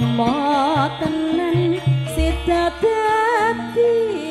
mo tenan sedadati si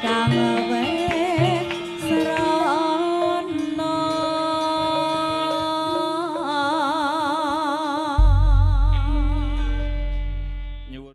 Kang